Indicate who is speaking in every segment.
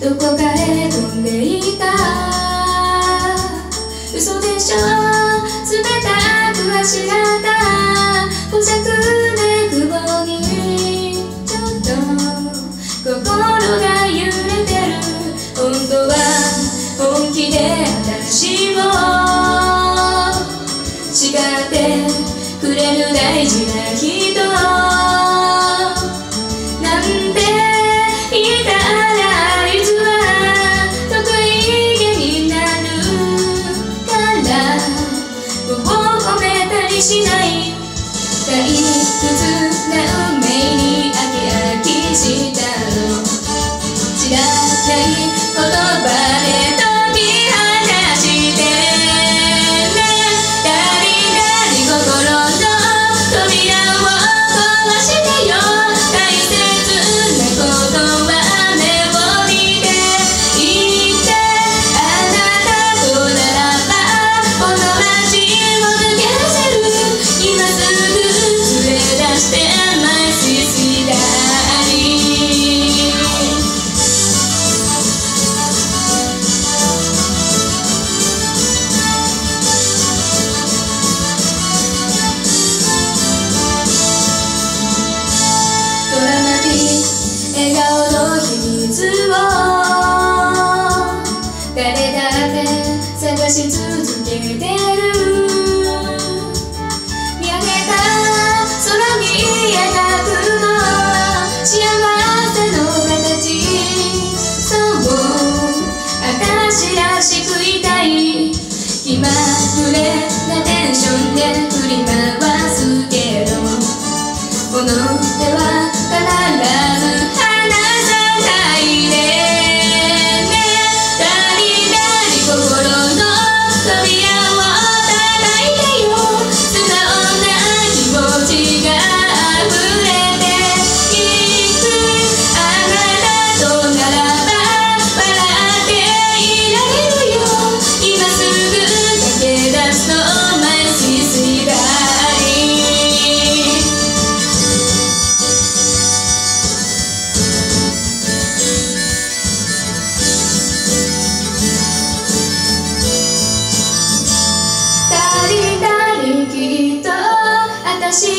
Speaker 1: どこかへ飛んでいた。嘘でしょ？冷たくはしらった。小尺で雲に。ちょっと心が揺れてる。本当は本気で私を誓ってくれる大事な人。期待しつ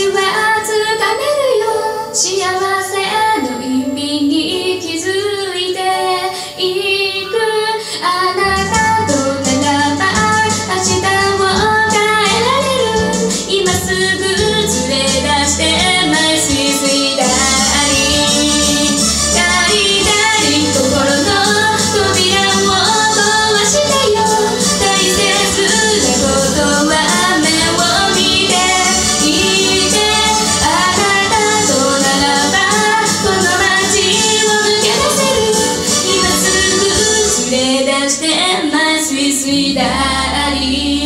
Speaker 1: you out して My sweet sweet darling